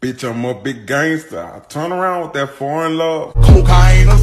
Bitch, I'm a big gangster. I turn around with that foreign love. Cocaine a